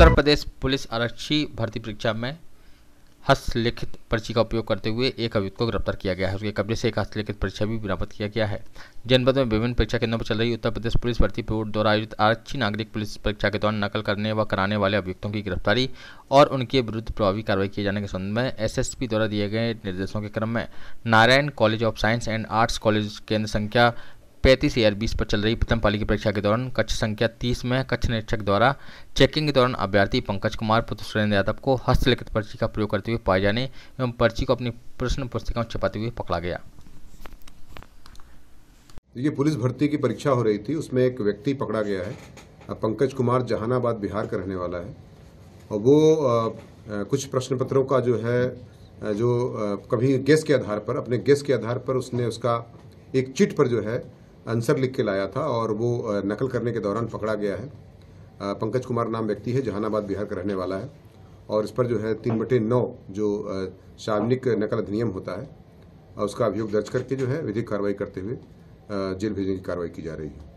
Uttar Pradesh police आरक्षी भर्ती परीक्षा में हस्तलिखित पर्ची का उपयोग करते हुए एक अभियुक्त को गिरफ़्तार किया गया है। उसके कब्जे से एक हस्तलिखित परीक्षा भी बरामद किया गया है। जनपद में विभिन्न परीक्षा केंद्रों पर चल रही उत्तर प्रदेश पुलिस भर्ती बोर्ड द्वारा आयोजित आरक्षी नागरिक पुलिस परीक्षा के दौरान नकल करने व कराने वाले अभियुक्तों की गिरफ्तारी और उनके विरुद्ध प्रभावी कार्रवाई किए जाने के संबंध में एसएसपी द्वारा दिए गए निर्देशों के क्रम में Narayan college of science and arts college केंद्र संख्या पैंतीस ईयर बीस पर चल रही प्रथम पाली की परीक्षा के दौरान कक्ष संख्या तीस में कक्ष निरीक्षक द्वारा चेकिंग के दौरान अभ्यर्थी पंकज कुमार, पुत्र सुरेंद्र यादव को हस्तलिखित पर्ची का प्रयोग करते हुए पाए जाने एवं पर्ची को अपनी प्रश्न पुस्तिका में छपाते हुए पकड़ा गया। ये पुलिस भर्ती की परीक्षा हो रही थी, उसमें एक व्यक्ति पकड़ा गया है। पंकज कुमार जहानाबाद बिहार का रहने वाला है। और वो कुछ प्रश्न पत्रों का जो है जो कभी गेस के आधार पर, अपने गेस के आधार पर उसने उसका एक चिट पर जो है आंसर लिख के लाया था और वो नकल करने के दौरान पकड़ा गया है। पंकज कुमार नाम व्यक्ति है, जहानाबाद, बिहार का रहने वाला है। और इस पर जो है, तीन बटे नौ जो सार्वजनिक नकल अधिनियम होता है उसका अभियोग दर्ज करके जो है, विधिक कार्रवाई करते हुए जेल भेजने की कार्रवाई की जा रही है।